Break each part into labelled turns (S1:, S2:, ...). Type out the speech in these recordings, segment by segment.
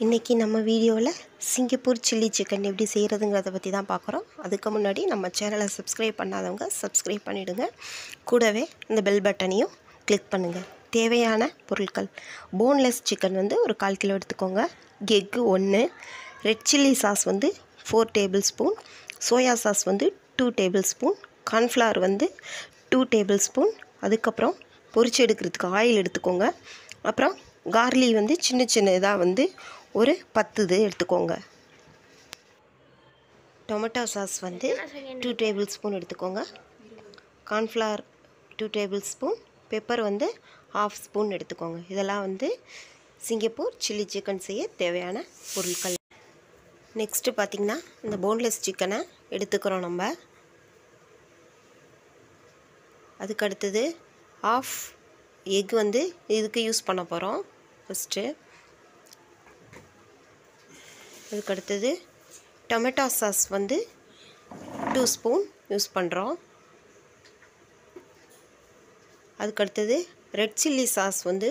S1: இன்றைக்கி நம்ம வீடியோவில் சிங்கப்பூர் சில்லி சிக்கன் எப்படி செய்கிறதுங்கிறத பற்றி தான் பார்க்குறோம். அதுக்கு முன்னாடி நம்ம சேனலை சப்ஸ்கிரைப் பண்ணாதவங்க சப்ஸ்கிரைப் பண்ணிவிடுங்க கூடவே இந்த பெல் பட்டனையும் கிளிக் பண்ணுங்கள் தேவையான பொருட்கள். போன்லெஸ் சிக்கன் வந்து ஒரு கால் கிலோ எடுத்துக்கோங்க. எக்கு ஒன்று ரெட் சில்லி சாஸ் வந்து four table spoon soya sauce வந்து டூ டேபிள் ஸ்பூன் கார்ன்ஃப்ளவர் வந்து டூ டேபிள் ஸ்பூன் அதுக்கப்புறம் பொரிச்சு எடுக்கிறதுக்கு ஆயில் எடுத்துக்கோங்க. அப்புறம் கார்லி வந்து சின்ன சின்ன இதாக வந்து ஒரு பத்து இது எடுத்துக்கோங்க. டொமேட்டோ சாஸ் வந்து டூ டேபிள் ஸ்பூன் எடுத்துக்கோங்க. Cornflour two table spoon pepper வந்து ஹாஃப் ஸ்பூன் எடுத்துக்கோங்க. இதெல்லாம் வந்து சிங்கப்பூர் சில்லி சிக்கன் செய்ய தேவையான பொருட்கள். நெக்ஸ்ட்டு பார்த்திங்கன்னா இந்த போன்லெஸ் சிக்கனை எடுத்துக்கிறோம் நம்ம. அதுக்கு அடுத்தது ஆஃப் எக் வந்து இதுக்கு யூஸ் பண்ண போகிறோம் ஃபஸ்ட்டு அதுக்கடுத்தது டொமேட்டோ சாஸ் வந்து டூ ஸ்பூன் யூஸ் பண்ணுறோம் அதுக்கு அடுத்தது ரெட் சில்லி சாஸ் வந்து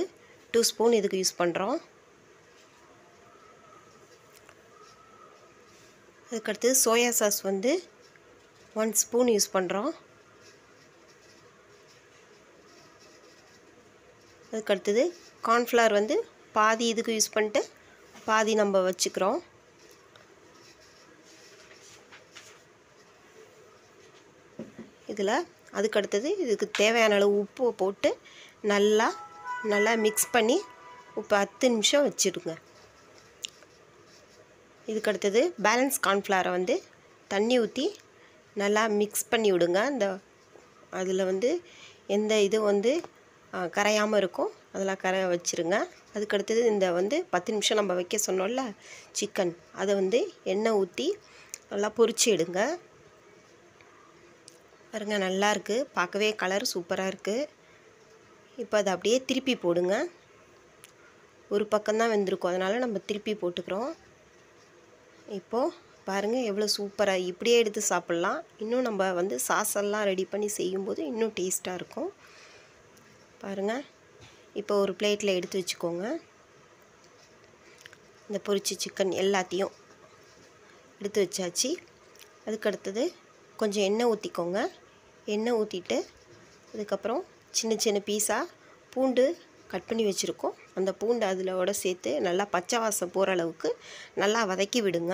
S1: டூ ஸ்பூன் இதுக்கு யூஸ் பண்ணுறோம் அதுக்கடுத்தது சோயா சாஸ் வந்து ஒன் ஸ்பூன் யூஸ் பண்ணுறோம் அதுக்கடுத்தது கார்ன்ஃப்ளவர் வந்து பாதி இதுக்கு யூஸ் பண்ணிட்டு பாதி நம்ம வச்சுக்கிறோம். இதில் அதுக்கடுத்தது இதுக்கு தேவையான அளவு உப்பு போட்டு நல்லா நல்லா மிக்ஸ் பண்ணி உப்பு பத்து நிமிஷம் வச்சுடுங்க. இதுக்கடுத்தது பேலன்ஸ் கார்ன்ஃப்ளாரை வந்து தண்ணி ஊற்றி நல்லா மிக்ஸ் பண்ணி விடுங்க. அந்த அதில் வந்து எந்த இது வந்து கரையாமல் இருக்கும் அதெல்லாம் கரைய வச்சுருங்க. அதுக்கடுத்தது இந்த வந்து பத்து நிமிஷம் நம்ம வைக்க சொன்னோம்ல சிக்கன் அதை வந்து எண்ணெய் ஊற்றி நல்லா பொரிச்சு எடுங்க. பாருங்க நல்லா இருக்குது பார்க்கவே கலர் சூப்பராக இருக்குது இப்போ அதை அப்படியே திருப்பி போடுங்க. ஒரு பக்கம்தான் வெந்திருக்கும். அதனால் நம்ம திருப்பி போட்டுக்கிறோம். இப்போது பாருங்கள் எவ்வளோ சூப்பராக இப்படியே எடுத்து சாப்பிட்லாம். இன்னும் நம்ம வந்து சாஸெல்லாம் ரெடி பண்ணி செய்யும்போது இன்னும் டேஸ்ட்டாக இருக்கும். பாருங்கள் இப்போ ஒரு பிளேட்டில் எடுத்து வச்சுக்கோங்க. இந்த பொரிச்ச சிக்கன் எல்லாத்தையும் எடுத்து வச்சாச்சு. அதுக்கடுத்தது கொஞ்சம் எண்ணெய் ஊற்றிக்கோங்க எண்ணெய் ஊற்றிட்டு அதுக்கப்புறம் சின்ன சின்ன பீஸாக பூண்டு கட் பண்ணி வச்சுருக்கோம். அந்த பூண்டு அதிலோட சேர்த்து நல்லா பச்சை வாசம் போகிற அளவுக்கு நல்லா வதக்கி விடுங்க.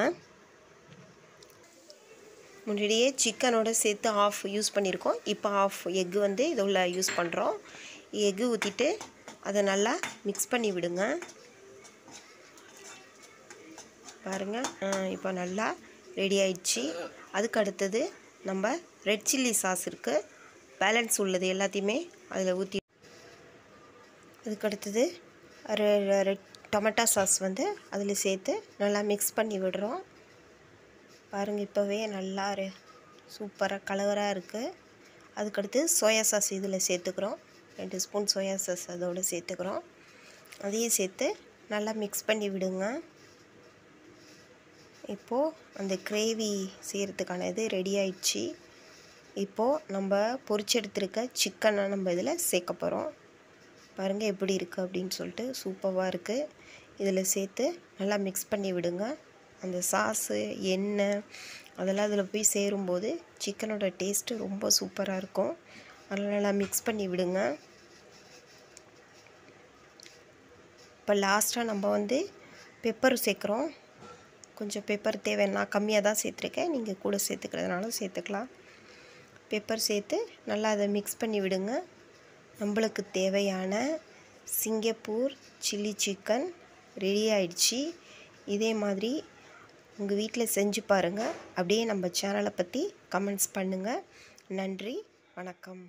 S1: முன்னாடியே சிக்கனோட சேர்த்து ஆஃப் யூஸ் பண்ணியிருக்கோம் இப்போ ஆஃப் எக்கு வந்து இதில் யூஸ் பண்ணுறோம் எக்கு ஊற்றிட்டு அதை நல்லா மிக்ஸ் பண்ணி விடுங்க. பாருங்கள் இப்போ நல்லா ரெடி ஆயிடுச்சு. அதுக்கு அடுத்தது நம்ம ரெட் சில்லி சாஸ் இருக்குது பேலன்ஸ் உள்ளது எல்லாத்தையுமே அதில் ஊற்றி அதுக்கடுத்தது ரெட் டொமேட்டோ சாஸ் வந்து அதில் சேர்த்து நல்லா மிக்ஸ் பண்ணி விடுறோம். பாருங்கள் இப்போவே நல்லா சூப்பராக கலவராக இருக்குது அதுக்கடுத்து சோயா சாஸ் இதில் சேர்த்துக்கிறோம். ரெண்டு ஸ்பூன் சோயா சாஸ் அதோடு சேர்த்துக்கிறோம். அதையும் சேர்த்து நல்லா மிக்ஸ் பண்ணி விடுங்க. இப்போது அந்த கிரேவி செய்கிறதுக்கான இது ரெடி ஆயிடுச்சு. இப்போது நம்ம பொரிச்செடுத்துருக்க சிக்கனை நம்ம இதில் சேர்க்க போகிறோம் பாருங்கள் எப்படி இருக்குது அப்படின்னு சொல்லிட்டு சூப்பராக இருக்குது இதில் சேர்த்து நல்லா மிக்ஸ் பண்ணி விடுங்க. அந்த சாஸு எண்ணெய் அதெல்லாம் அதில் போய் சேரும்போது சிக்கனோட டேஸ்ட்டு ரொம்ப சூப்பராக இருக்கும். அதெல்லாம் நல்லா மிக்ஸ் பண்ணி விடுங்க. இப்போ லாஸ்ட்டாக நம்ம வந்து பெப்பர் சேர்க்குறோம். கொஞ்சம் பெப்பர் தேவைன்னா கம்மியாக தான் சேர்த்துருக்கேன். நீங்கள் கூட சேர்த்துக்கிறதுனாலும் சேர்த்துக்கலாம். பெப்பர் சேர்த்து நல்லா அதை மிக்ஸ் பண்ணி விடுங்க. நம்மளுக்கு தேவையான சிங்கப்பூர் சில்லி சிக்கன் ரெடி ஆயிடுச்சு. இதே மாதிரி உங்கள் வீட்டில் செஞ்சு பாருங்கள் அப்படியே நம்ம சேனலை பற்றி கமெண்ட்ஸ் பண்ணுங்கள் நன்றி வணக்கம்.